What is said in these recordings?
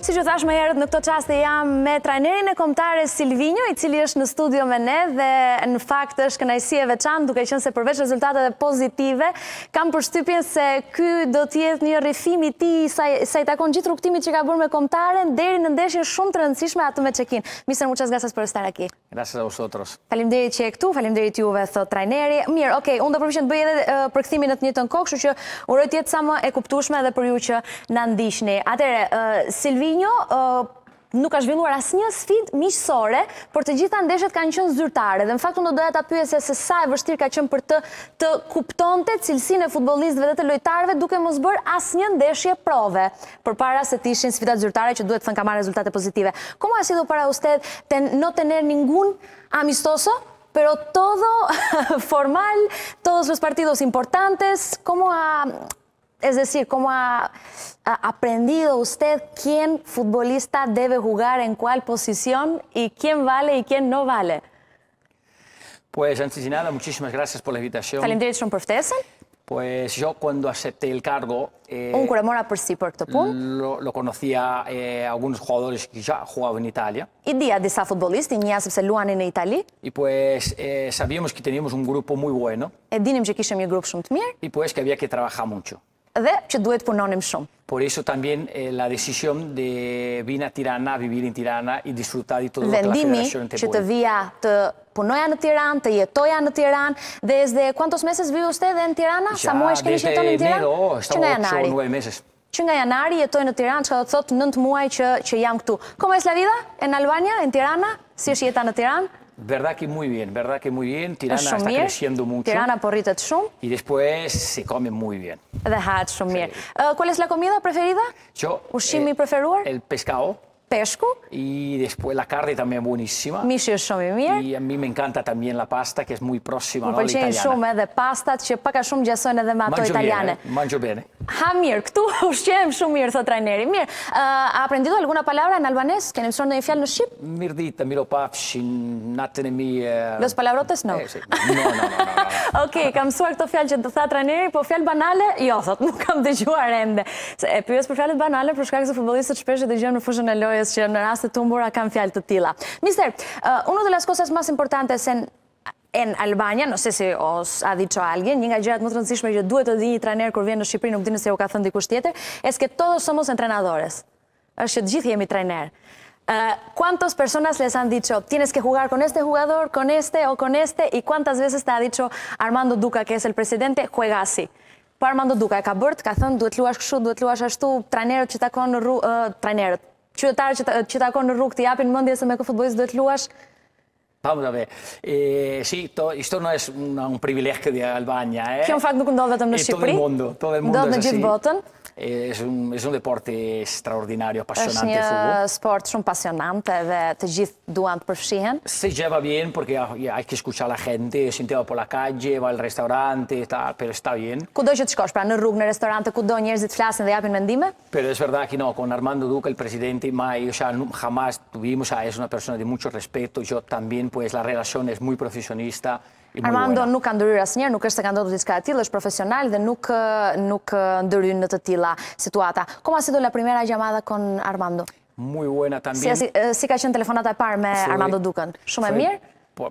Si që thash më herët në këto qaste jam me trajnerin e komtare Silvinjo, i cili është në studio me ne dhe në fakt është kënajsi e veçan, duke qënë se përveç rezultatet e pozitive, kam përshtypjen se ky do tjetë një rifimi ti sa i takon gjithë rukëtimit që ka bërë me komtare, deri në ndeshje shumë të rëndësishme atë me qekin. Misër, muchas gracias për estar aquí. Gracias a vosotros. Falim deri që e këtu, falim deri t'juve, thot trajneri. Mirë, okej, unë do përpishën të bëj edhe përkëthimin në të një të në kokë, shu që uroj tjetë sa më e kuptushme dhe për ju që në ndishni. Atere, Silvi, Mourinho nuk ka zhvilluar asë një sfid miqësore, por të gjitha ndeshet kanë qënë zyrtare. Dhe në faktu në doja ta pyesja se sa e vështirë ka qënë për të të kuptonte cilësin e futbolistëve dhe të lojtarve duke mos bërë asë një ndeshje prove, për para se të ishin sfidat zyrtare që duhet thënë ka marrë rezultate pozitive. Como ha sido para usted no tener ningún amistoso, pero todo formal, todos los partidos importantes, como ha Es decir, ¿cómo ha, aprendido usted quién futbolista debe jugar en cuál posición y quién vale y quién no vale? Pues antes de nada, muchísimas gracias por la invitación. Shumë për Pues yo cuando acepté el cargo... Eh, Un Lo, lo conocía eh, algunos jugadores que ya jugaban en Italia. I dia disa futbolisti, një sepse luanin në Itali. Y pues eh, sabíamos que teníamos un grupo muy bueno. E mirë. Y pues que había que trabajar mucho dhe që duhet punonim shumë. Por eso también eh, la decisión de venir a Tirana, vivir en Tirana y disfrutar de todo lo que la federación te puede. që të vija të punoja në Tiran, të jetoja në Tiran, desde cuántos meses vive usted en Tirana? Sa muaj keni jeton në Tiran? Që nga janari. Që nga janari jetoj në Tiran, që ka të thotë nëntë muaj që, që jam këtu. Como es la vida en Albania, en Tirana? Si është jeta në Tiran? Verdad que muy bien, verdad que muy bien. Tirana está creciendo mucho. Tirana porritet shumë. Y después se come muy bien. Dhe hahet shumë mirë. Uh, ¿Cuál es la comida preferida? Yo. Ushqimi eh, preferuar? El pescado. Peshku. Y después la carne también buenísima. Mishi është shumë i mirë. Y a mí me encanta también la pasta, que es muy próxima, ¿no? Më pëlqejnë shumë edhe pastat që pak a shumë gjasojnë edhe me ato italiane. Mangio bene. Ha mirë, këtu ushqehem shumë mirë, thot trajneri. Mirë, ha aprendido alguna palabra en albanés? Keni mësuar ndonjë fjalë në shqip? Mirë ditë, miro pafshin, natën e mi. Los palabrotes no. No, no, no, no. Okej, kam mësuar këto fjalë që të tha trajneri, po fjalë banale, jo, thot, nuk kam dëgjuar ende. E pyes për fjalët banale për shkak se futbollistët shpesh e dëgjojnë në fushën e lojës që në raste të tumbura kanë fjalë të tilla. Mister, uno de las cosas más importantes en en Albania, nëse si os ha dicho alguien, një nga gjërat më të rëndësishme që duhet të di një trajner kur vjen në Shqipëri, nuk dinë se u ka thënë dikush tjetër, es que todos somos entrenadores. Është që të gjithë jemi trajner. ¿Cuántas personas les han dicho, tienes que jugar con este jugador, con este o con este? ¿Y cuántas veces te ha dicho Armando Duca, que es el presidente, juega así? Po Armando Duca e ka bërt, ka thënë, duhet luash kështu, duhet luash ashtu, trajnerët që takon në rrugë, trajnerët, qytetarët që takon në rrugë të japin mendje se me kë futbollist duhet luash, Vamos a ver. Eh, sí, to, esto no es una, un privilegio de Albania. Eh? Kjo në fakt nuk ndodh vetëm në Shqipëri. Todo el mundo, todo el mundo ndodh në gjithë botën. Es un, es un deporte extraordinario, apasionante el fútbol. Es un sport shumë të gjithë duan të përfshihen. Se lleva bien porque hay que escuchar a la gente, sintiendo por la calle, va al restaurante, tal, pero está bien. Kudo që të shkosh, pra në rrugë, në restorante, kudo njerëzit flasin dhe japin mendime? Pero es verdad que no, con Armando Duca, el presidente, mai, o sea, jamás tuvimos, o sea, es una persona de mucho respeto, yo también, pues la relación es muy profesionista, Armando nuk ka ndëryrë asë njerë, nuk është se ka ndodhë diska e tila, është profesional dhe nuk, nuk ndëryrë në të tila situata. ¿Cómo ha sido la primera llamada con Armando? Muy buena también. Si, si, si ka qenë telefonata e parë me Armando Ducan? Shumë e mirë?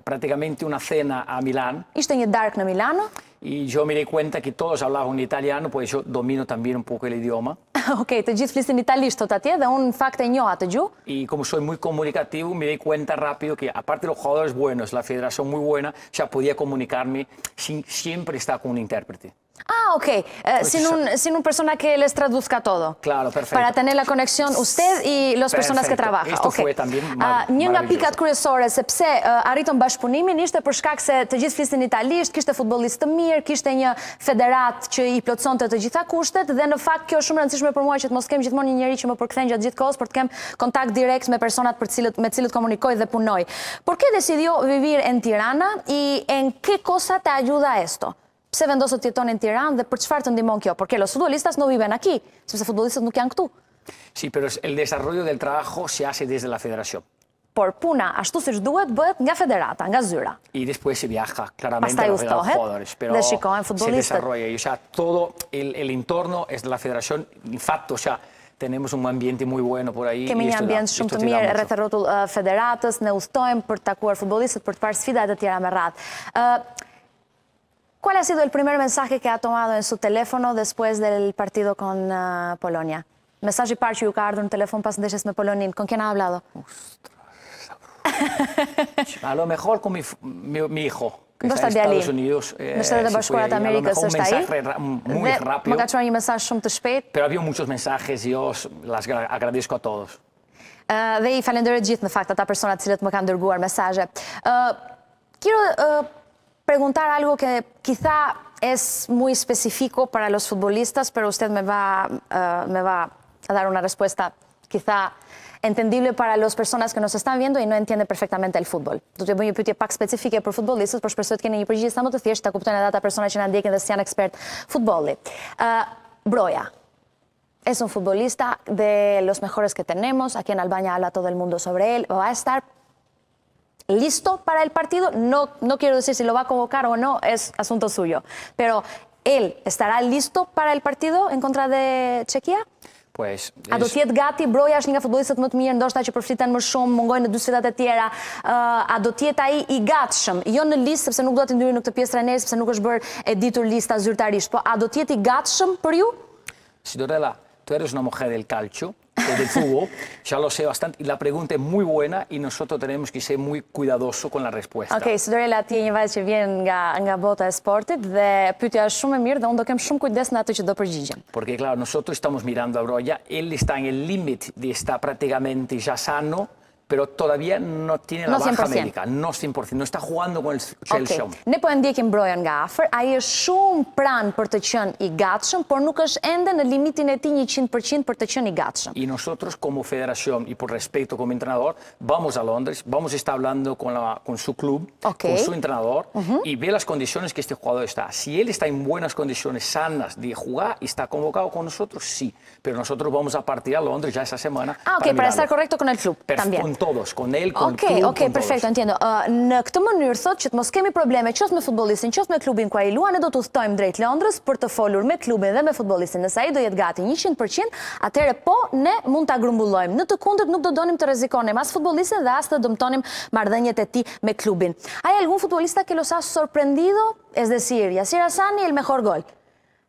Prácticamente una cena a Milán. Ishte një dark në Milano? Y yo me di cuenta que todos hablaban italiano, pues yo domino también un poco el idioma. ok, të gjithë flisin italisht tot atje dhe unë në fakt e gjuhë. Y como soy muy comunicativo, me di cuenta rápido que aparte de los jugadores buenos, la federación muy buena, ya podía comunicarme sin siempre estar con un intérprete. Ah, ok. Eh, sin, un, sin una persona que les traduzca todo. Claro, perfecto. Para tener la conexión usted y las personas que trabajan. Esto okay. fue también uh, Një nga pikat kryesore, sepse uh, arritën bashkëpunimin, ishte për shkak se të gjithë flisin italisht, kishte futbolist të mirë, kishte një federat që i plotësonte të gjitha kushtet, dhe në fakt kjo shumë rëndësishme për mua që të mos kem gjithmonë një njeri që më përkthen gjatë gjithë kohës, për të kem kontakt direkt me personat për cilët, me cilët komunikoj dhe punoj. Por qué decidió vivir en Tirana y en qué cosa te ayuda esto? Pse vendosët të jeton në Tiran dhe për çfarë të ndihmon kjo? Porque los futbolistas no viven aquí, sepse futbolistët nuk janë këtu. Sí, pero el desarrollo del trabajo se hace desde la federación. Por puna, ashtu siç duhet, bëhet nga federata, nga zyra. Y después se viaja claramente a los jugadores, pero dhe shikohen futbolistët. Se desarrolla, y, o sea, todo el, el entorno es la federación, en facto, o sea, tenemos un ambiente muy bueno por ahí. Kemi një ambient shumë të mirë rreth e rrotull uh, federatës, ne udhtojmë për të takuar futbollistët, për të parë sfida të tjera me radhë. Uh, ¿Cuál ha sido el primer mensaje que ha tomado en su teléfono después del partido con uh, Polonia? Mesazhi parë që ju ka ardhur në telefon pas ndeshjes me Polonin, con quién ha hablado? A lo mejor con mi, mi, mi hijo, que está en. Estados Unidos. eh, Në Shtetet e Bashkuara të Amerikës është ai. muy rápido. më ka çuar një mesazh shumë të shpejtë. Pero había muchos mensajes y yo las gra- agradezco a todos. Uh, dhe i falenderoj gjithë në fakt ata persona të cilët më kanë dërguar mesazhe. Uh, quiero uh, preguntar algo que quizá es muy específico para los futbolistas, pero usted me va, uh, me va a dar una respuesta quizá entendible para las personas que nos están viendo y no entienden perfectamente el fútbol. Do të bëj një pyetje pak specifike për futbollistët, por shpresoj të keni një përgjigje sa më të thjeshtë ta kuptojnë ata persona që na ndjekin dhe s'janë ekspert futbolli. Uh, broja, es un futbolista de los mejores que tenemos. Aquí en Albania habla todo el mundo sobre él. Va a estar listo para el partido. No, no quiero decir si lo va a convocar o no, es asunto suyo. Pero él estará listo para el partido en contra de Chequia. Pues A do tjetë gati, broja është një nga futbollistët më të mirë, ndoshta që përfliten më shumë, mungojnë në dy sfidat e tjera. Ë, a do të jetë ai i gatshëm, jo në listë sepse nuk do të ndyrë në këtë pjesë trajneri sepse nuk është bërë e ditur lista zyrtarisht, po a do të jetë i gatshëm për ju? Sidorella, tú eres una mujer del calcio, eh, del fútbol, ya lo sé bastante, y la pregunta es muy buena y nosotros tenemos que ser muy cuidadosos con la respuesta. Okej, Sidorela ti je një vajzë që vjen nga nga bota e sportit dhe pyetja është shumë e mirë dhe unë do kem shumë kujdes në atë që do përgjigjem. Porque claro, nosotros estamos mirando a Broya, él está en el límite de estar prácticamente ya sano, pero todavía no tiene la No baja 100%. médica, no 100%, no está jugando con el Chelsea. Okej. Ne po e ndjekim Brojan nga afër, ai është shumë pranë për të qenë i gatshëm, por nuk është ende në limitin e tij 100% për të qenë i gatshëm. Y nosotros como federación y por respeto como entrenador, vamos a Londres, vamos a estar hablando con, la- con su club, Ok. con su entrenador y ve las condiciones que este jugador está. Si él está en buenas condiciones sanas de jugar y está convocado con nosotros, sí. Pero nosotros vamos a partir a Londres ya esta semana. Ah, ok, para mirarlo. estar correcto con el club también. Todos, con él, con Ok, club. ok, todos. entiendo. Ë, në këtë mënyrë thot që të mos kemi probleme me me klubin ku ai luan, ne do të udhtojmë drejt Londrës për të folur me klubin dhe me. Nëse ai do jetë gati 100%, atëherë po ne mund ta grumbullojmë. Në të kundërt nuk do donim të rrezikonim as dhe as të dëmtonim marrëdhëniet e tij me klubin. ¿Hay algún futbolista que los ha sorprendido? Es decir, Yasir Hassani el mejor gol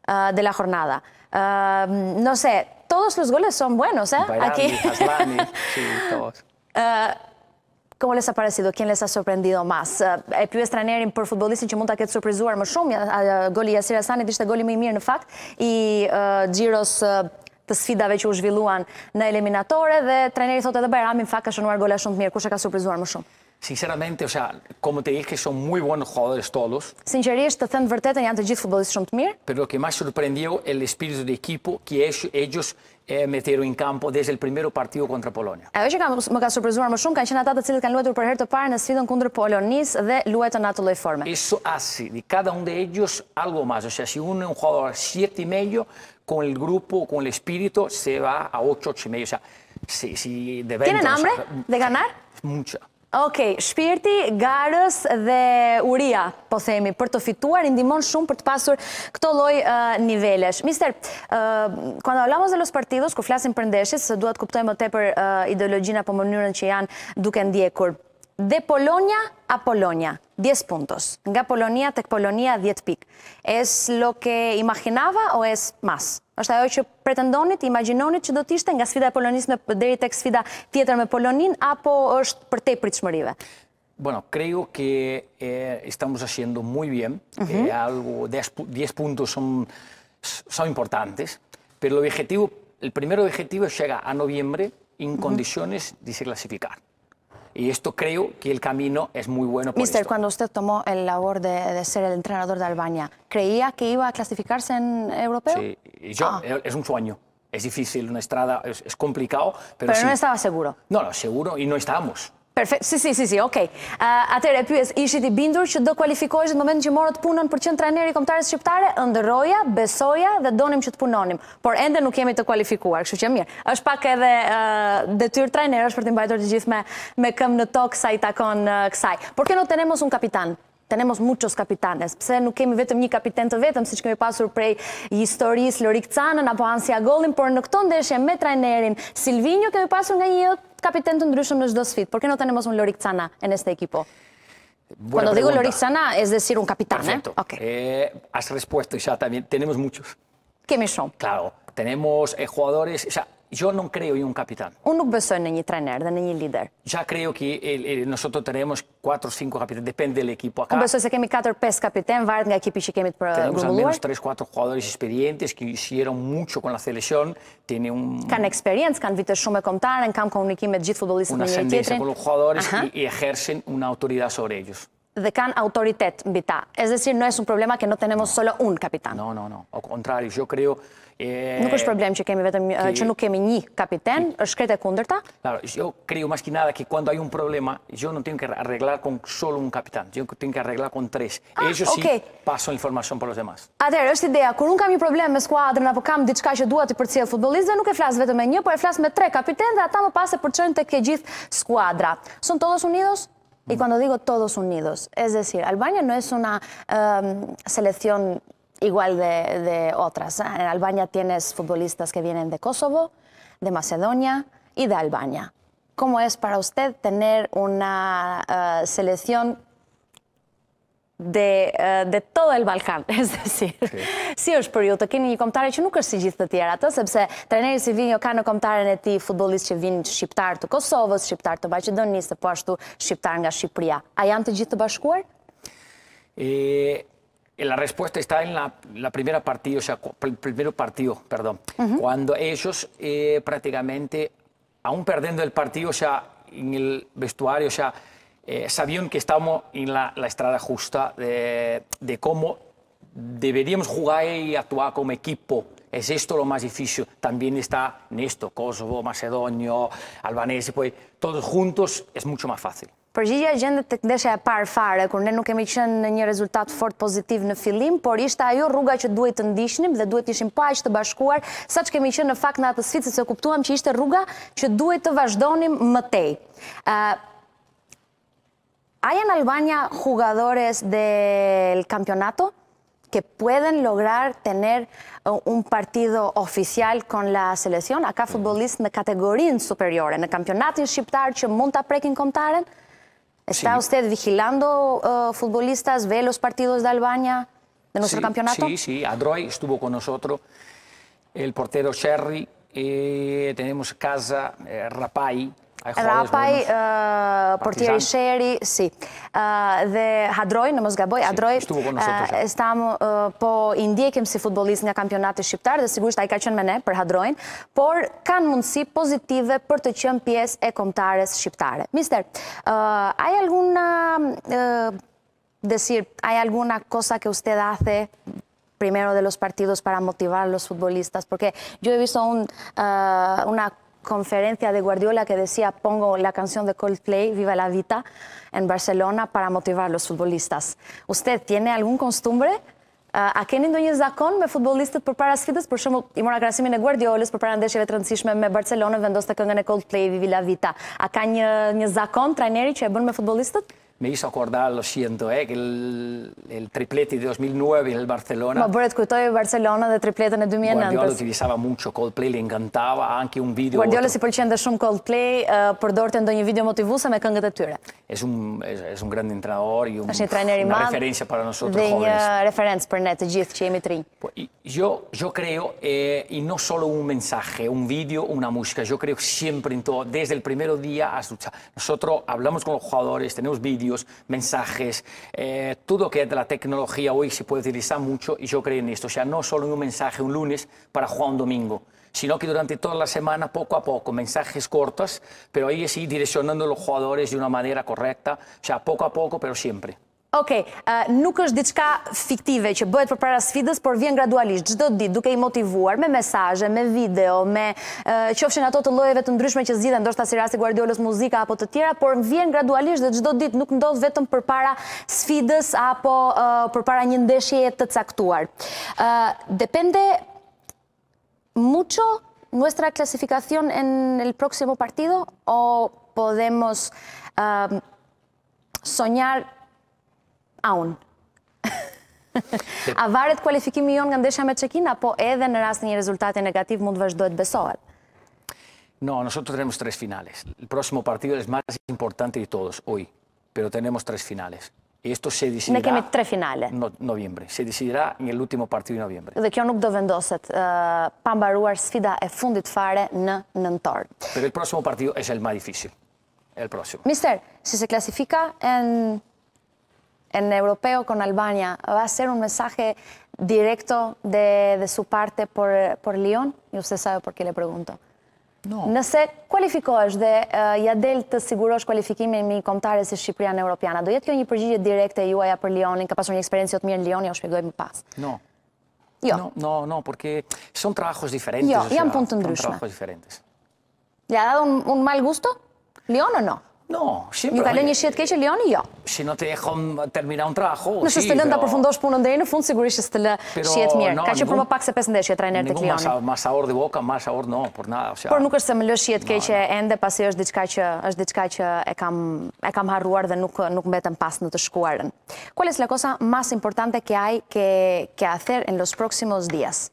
ah, de la jornada. Ah, no sé, todos los goles son buenos, ¿eh? Sí, todos. ¿Cómo les ha parecido? ¿Quién les ha sorprendido? Eh, E pyes trajnerin për futbollistin që mund ta ketë surprizuar më shumë. Goli i Yasir ishte goli më i mirë në fakt i uh, të sfidave që u zhvilluan në eliminatore dhe trajneri thotë edhe Bajrami në fakt ka shënuar gola shumë të mirë. Kush e ka surprizuar më shumë? Sinceramente, o sea, como te dije, son muy buenos jugadores todos, Sinqerisht, të them të vërtetën, janë të gjithë futbollistë shumë të mirë. pero lo que más sorprendió el espíritu de equipo que ellos, eh, metieron en campo desde el primer partido contra Polonia. Ajo që ka, më ka surprizuar më shumë kanë qenë ata të cilët kanë luajtur për herë të parë në sfidën kundër Polonisë dhe luajtën atë lloj forme. Eso hace de cada uno de ellos algo más. O sea, si uno es un jugador siete y medio, con el grupo, con el espíritu, se va a ocho, ocho y medio. O sea, si, si de Tienen venta, o sea, hambre de ganar? mucha. Okej, shpirti, garës dhe uria, po themi, për të fituar, i ndihmon shumë për të pasur këto lloj uh, nivelesh. Mister, uh, cuando hablamos de los partidos, kur flasim për ndeshjes, duhet kuptojmë më tepër uh, ideologjinë apo mënyrën që janë duke ndjekur. De Polonia a Polonia, 10 puntos. Nga Polonia tek Polonia, 10 pik. Es lo que imaginaba o es más? është ajo që pretendonit, imaginonit që do të ishte nga sfida e Polonisë deri tek sfida tjetër me Polonin apo është për te pritshmërive? Bueno, creo que eh, estamos haciendo muy bien. eh, algo, 10, pu- 10 puntos son, son importantes, pero el objetivo, el primer objetivo es llegar a noviembre en condiciones de se clasificar. Y esto creo que el camino es muy bueno por Mister, esto. cuando usted tomó el labor de, de ser el entrenador de Albania, ¿creía que iba a clasificarse en europeo? Sí, y yo, Ah. es un sueño. Es difícil, una estrada es, es complicado, pero, Pero sí. no estaba seguro. No, no, seguro, y no estamos. Perfekt, si, si, si, si, okej. Uh, Atëre, e pyes, ishit i bindur që do kualifikohesh në momentin që morët punën për qenë trajneri i kombëtarës shqiptare, ndërroja, besoja dhe donim që të punonim. Por ende nuk jemi të kualifikuar, kështu që mirë. Është pak edhe uh, detyrë trajnerësh për të mbajtur të gjithë me, me këmbë në tokë sa i takon uh, kësaj. Por que no tenemos un capitán? tenemos muchos capitanes. Pse nuk kemi vetëm një kapiten të vetëm, si që kemi pasur prej historis Lorik Canën apo Ansia Gollin, por në këto ndeshje me trajnerin Silvinho kemi pasur nga një kapiten të ndryshëm në çdo sfidë. ¿Por qué no tenemos un Lorik Cana en este equipo? Buena Cuando digo pregunta. Lorik Cana, es decir, un capitán, Perfecto. ¿eh? Ok. Eh, has respuesto ya también. Tenemos muchos. Kemi shumë. Claro, tenemos eh, jugadores. O sea, yo no creo en un capitán. Unë nuk besoj në një trajner dhe në një lider. Ya creo que el- el- nosotros tenemos cuatro o cinco capitanes, depende del equipo. Acá Unë besoj se kemi 4-5 kapiten, varet nga ekipi që kemi të për tenemos al grumbulluar. menos tres, cuatro jugadores experientes que hicieron mucho con la selección. Tiene un, Kanë eksperiencë, kanë vite shumë e kombëtare, në kam komunikime të gjithë futbollistët una me njëri tjetrin. con los jugadores Ajá. y, ejercen una autoridad sobre ellos. Dhe kanë autoritet mbi ta. Es decir, no es un problema que no tenemos solo un capitán. No, no, no. Al contrario, yo creo. Eh, Nuk është problem që kemi vetëm që nuk kemi një kapiten, është krejt e kundërta. Claro, yo creo más que nada que cuando hay un problema, yo no tengo que arreglar con solo un capitán, yo tengo que arreglar con tres. Ah, Ellos ok. sí pasan información por los demás. Atëherë, është ideja, kur unë kam një problem me skuadrën apo kam diçka që dua të përcjell futbollistëve, nuk e flas vetëm me një, por e flas me tre kapitenë dhe ata më pas e përçojnë tek e gjithë skuadra. Son todos unidos? Y cuando digo todos unidos, es decir, Albania no es una em, selección igual de, de otras. En Albania tienes futbolistas que vienen de Kosovo, de Macedonia y de Albania. ¿Cómo es para usted tener una eh, selección de, eh, de todo el Balkan, es decir, si është për ju të keni një kombëtare që nuk është si gjithë të tjerat, ë, sepse trajneri Silvinho ka në kombëtaren e tij futbollistë që vinë shqiptar të Kosovës, shqiptar të Maqedonisë, po ashtu shqiptar nga Shqipëria. A janë të gjithë të bashkuar? Eh, la respuesta está en la, la primera partido, o sea, el primer partido, perdón. Cuando ellos eh, prácticamente, aún perdiendo el partido, o sea, en el vestuario, o sea, eh, sabían que estábamos en la, la estrada justa de, de cómo deberíamos jugar y actuar como equipo. Es esto lo más difícil. También está Nesto, Kosovo, Macedonio, Albanese, pues todos juntos es mucho más fácil. Përgjigja gjendet tek ndeshja e parë fare, kur ne nuk kemi qenë në një rezultat fort pozitiv në fillim, por ishte ajo rruga që duhet të ndiqnim dhe duhet ishim pa aq të bashkuar, sa që kemi qenë në fakt në atë sfidë se kuptuam që ishte rruga që duhet të vazhdonim më tej. Ë, ¿Hay en Albania jugadores del campeonato que pueden lograr tener uh, un partido oficial con la selección? Acá futbolistas në kategorinë superiore, në kampionatin shqiptar që mund ta prekin kombëtaren? ¿Está Sí. usted vigilando uh, futbolistas, ve los partidos de Albania, de nuestro sí, campeonato? Sí, sí, Adroy estuvo con nosotros, el portero Cherry, eh, tenemos Casa, eh, Rapay. Rapaj, uh, Partizan. Sheri, si. Uh, dhe Hadroj, në mos gaboj, Hadroj, estamo, uh, po i ndjekim si futbolist nga kampionati shqiptar dhe sigurisht ai ka qenë me ne për Hadrojn, por kanë mundësi pozitive për të qenë pjesë e kombëtares shqiptare. Mister, uh, hay alguna decir, hay alguna cosa que usted hace primero de los partidos para motivar a los futbolistas? Porque yo he visto un, una conferencia de Guardiola que decía, pongo la canción de Coldplay, Viva la Vita, en Barcelona para motivar a los futbolistas. ¿Usted tiene algún costumbre? Ah, a keni ndonjë zakon me futbollistët përpara sfidës? Për shembull, i mora krahasimin e Guardiolës përpara ndeshjeve të rëndësishme me Barcelona vendoste këngën e Coldplay Viva la Vita. A ka një një zakon trajneri që e bën me futbollistët? Me hizo acordar, lo siento, eh, que el, el triplete de 2009 en el Barcelona, Më bëre të kujtoj Barcelona dhe tripletën e Guardiola 2009-s. utilizaba mucho Coldplay, le encantaba, anche un video. Guardiola si pëlqente shumë Coldplay, uh, përdorte ndonjë video motivuese me këngët e tyre. Es un, es, es un gran entrenador y un- Është një trajner i una referencia para nosotros dhe një jóvenes. referencë për ne të gjithë që jemi të rinj. Pues, Yo, yo creo, eh, y no solo un mensaje, un vídeo, una música, yo creo siempre en todo, desde el primer día hasta... Nosotros hablamos con los jugadores, tenemos vídeos, mensajes, eh, todo que es de la tecnología hoy se puede utilizar mucho y yo creo en esto. O sea, no solo un mensaje un lunes para jugar un domingo, sino que durante toda la semana, poco a poco, mensajes cortos, pero ahí sí direccionando a los jugadores de una manera correcta, o sea, poco a poco, pero siempre. Ok, nuk është diçka fiktive që bëhet përpara sfidës, por vjen gradualisht, çdo ditë duke i motivuar me mesazhe, me video, me qofshin ato të llojeve të ndryshme që zgjidhen, ndoshta si rasti Guardiolës muzika apo të tjera, por vjen gradualisht dhe çdo ditë nuk ndodh vetëm përpara sfidës apo uh, përpara një ndeshjeje të caktuar. Depende mucho nuestra clasificación en el próximo partido o podemos soñar A unë. A varet kualifikimi jonë nga ndeshja me Çekin apo edhe në rast një rezultati negativ mund të besohet? No, nosotros tenemos tres finales. El próximo partido es más importante de todos hoy, pero tenemos tres finales. Y esto se decidirá... Ne kemi tre finale. No, noviembre. Se decidirá en el último partido de noviembre. Dhe kjo nuk do vendoset uh, pa mbaruar sfida e fundit fare në nëntor. Pero el próximo partido es el más difícil. El próximo. Mister, si se clasifica en, en europeo con Albania, ¿va a ser un mensaje directo de, de su parte por, por Lyon? Y usted sabe por qué le pregunto. No. Nëse kualifikohesh dhe uh, ja del të sigurosh kualifikimin mi kombëtare si Shqipëria në Europiana, do jetë kjo një përgjigje direkte juaja për Lionin, ka pasur një eksperiencë jo të mirë në Lion, ja u shpjegoj më pas. No. Jo. No, no, no, porque son trabajos diferentes. Jo, o janë sea, punë të son ndryshme. trabajos diferentes. Le ha dado un, un mal gusto? Lion o no? No. Ju ka lënë një shihet keqe Lioni? Jo. Si no te dejan terminar un trabajo. Nëse s'të lënë ta pero- përfundosh punën deri në fund, sigurisht që s'të lë shihet mirë. Ka që për më pak se 5 ndeshje trajner tek más, Lioni. más sabor de boca, más sabor no, por nada. O sea, Por nuk është se më lë shihet keqe ende pasi është diçka që është diçka që e kam e kam harruar dhe nuk nuk mbetëm pas në të shkuarën. ¿Cuál es la cosa más importante que hay que, que hacer en los próximos días?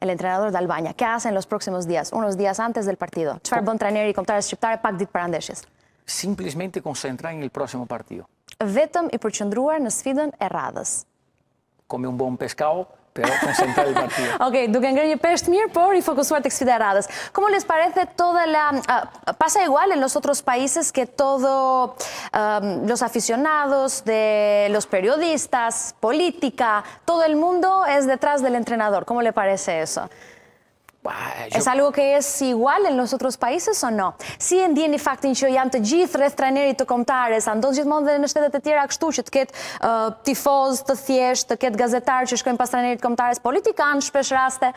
El entrenador de Albania, ¿qué hace en los próximos días? Unos días antes del partido. Çfarë bën trajneri i kombëtarës shqiptare pak ditë para ndeshjes? Simplemente concentrar en el próximo partido. Vetëm i përqendruar në sfidën e radhës. Come un buen pescado, pero concentrar el partido. Ok, duke ngërë një pesht mirë, por i fokusuar të sfida e radhës. ¿Cómo les parece toda la... ah, pasa igual en los otros países que todo um, los aficionados, de los periodistas, política, todo el mundo es detrás del entrenador. ¿Cómo le parece eso? Bah, yo- ¿Es algo que es igual en los otros países o no? Si e ndjeni faktin që janë të gjithë rreth trajnerit të kombëtares, a ndodh gjithmonë dhe në shtetet e tjera kështu që të ketë uh, tifoz të thjesht, të ketë gazetar që shkojnë pas trajnerit kombëtares, politikan shpesh raste?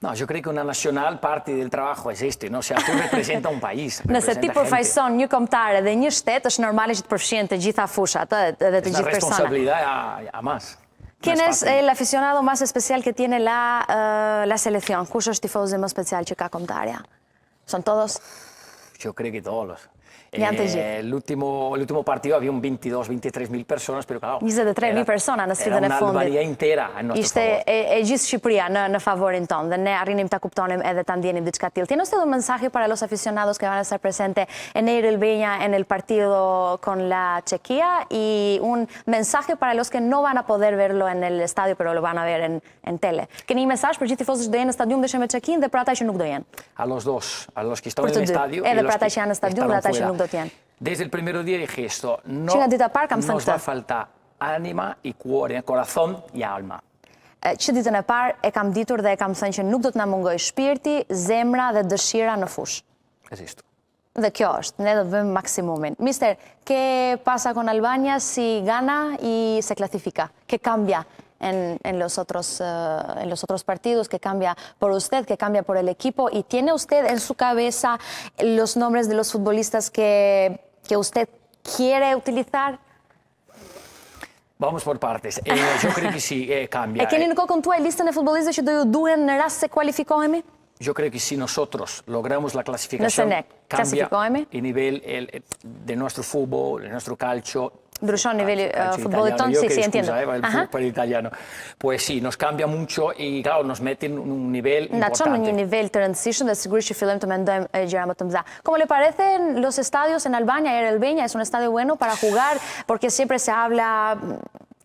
No, yo creo que una nacional parte del trabajo es este, ¿no? O sea, tú representas un país. Nëse ti representa përfaqëson një kombëtare dhe një shtet, është normale që të përfshihen të gjitha fushat, edhe Es të una gjithë personat. responsabilidad a, a más. ¿Quién es es el aficionado más especial que tiene la, eh, la selección? Kush është tifozi më special që ka kombëtarja? Son todos? Yo creo que todos antes Eh, el, último, el último partido había un 22, 23 mil personas, pero claro. 23.000 era- persona në sfidën era e una fundit. Albania entera en nuestro Ishte e, e gjithë Shqipëria në, në favorin tonë dhe ne arrinim të kuptonim edhe të ndjenim diçka tillë. ¿Tiene usted un mensaje para los aficionados que van a estar presentes en Albania en el partido con la Chequia y un mensaje para los que no van a poder verlo en el estadio pero lo van a ver en, en tele? Keni një mesazh për gjithë tifozët që do jenë në stadium dhe me Chequin dhe për ata që nuk do jenë? A los dos, a los que están en el estadio. Eh, y de los plata que ya no está estarán duro, lo tienen. Desde el primer día dije esto, no nos va a faltar ánima y cuore, corazón y alma. Që ditën e parë e kam ditur dhe e kam thënë që nuk do të na mungoj shpirti, zemra dhe dëshira në fush. Es esto. Dhe kjo është, ne do të bëjmë maksimumin. Mister, ¿qué pasa con Albania si gana y se clasifica? ¿Qué cambia en, en los otros, eh, en los otros partidos? ¿Qué cambia por usted? ¿Qué cambia por el equipo? ¿Y tiene usted en su cabeza los nombres de los futbolistas que, que usted quiere utilizar? Vamos por partes. Eh, yo creo que sí, eh, cambia. E keni në kokën tuaj listën e futbollistëve që do ju duhen në rast se kualifikohemi? Yo creo que si nosotros logramos la clasificación, cambia el nivel el- el- de nuestro fútbol, de nuestro calcio. Ndryshon niveli uh, italiano, excusa, entiendo. eh, el Aha. fútbol italiano. Pues sí, nos cambia mucho y claro, nos mete en un nivel në një importante. nivel të rëndësishëm dhe sigurisht që fillojmë të mendojmë e, gjëra më të mëdha. ¿Cómo le parecen los estadios en Albania? Air Albania es un estadio bueno para jugar porque siempre se habla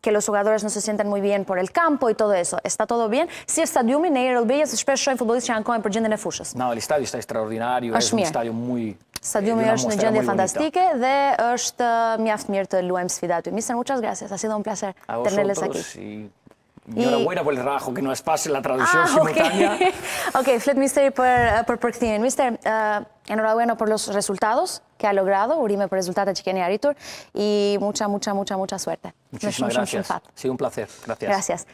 que los jugadores no se sienten muy bien por el campo y todo eso. ¿Está todo bien? Si el në Air Albania se shpesh shohin futbollistë që ankohen për gjendjen e fushës. No, el estadio está extraordinario, es un estadio muy... Stadiumi është në gjendje fantastike dhe është uh, mjaft mirë të luajmë sfida aty. Mister, muchas gracias. Ha sido un placer tenerles aquí. Y... enhorabuena por el trabajo, que nos pase la traducción Ah, simultánea. ok. ok, flet Misteri për, për përkthimin. Mister, uh, enhorabuena por los resultados que ha logrado, urime për rezultatet që keni arritur y mucha, mucha, mucha, mucha suerte. Muchísimas gracias. fat. Ha sido un placer. Gracias. Gracias.